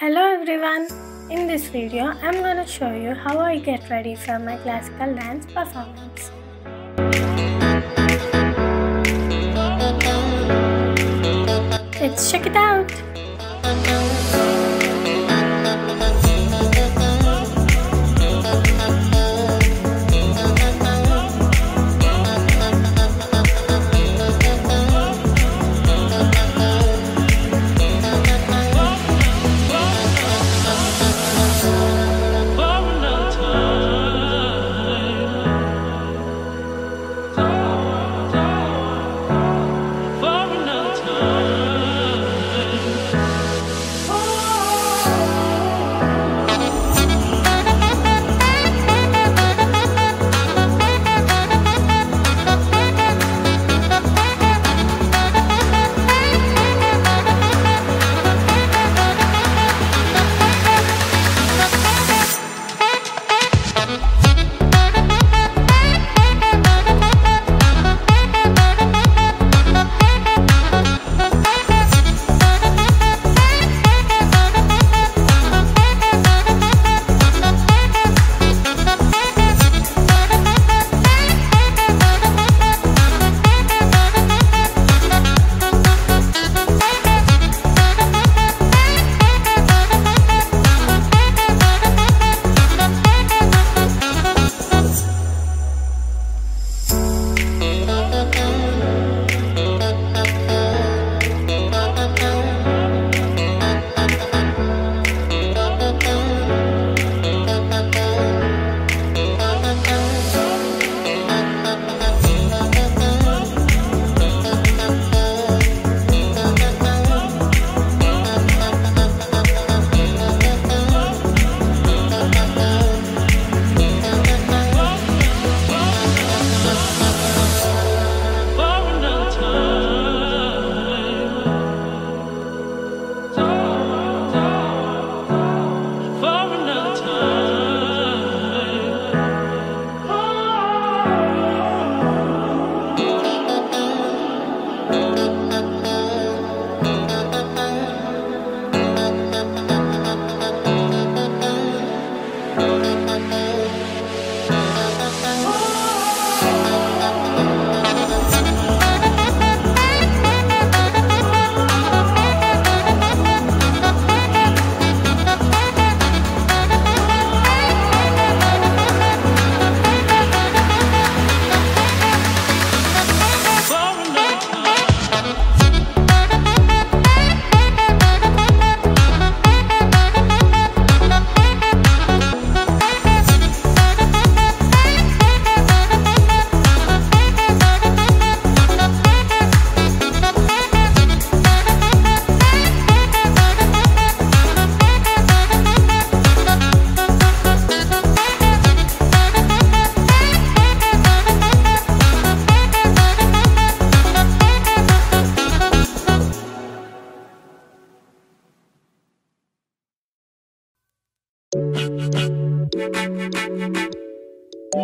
Hello everyone! In this video, I'm gonna show you how I get ready for my classical dance performance. Let's check it out!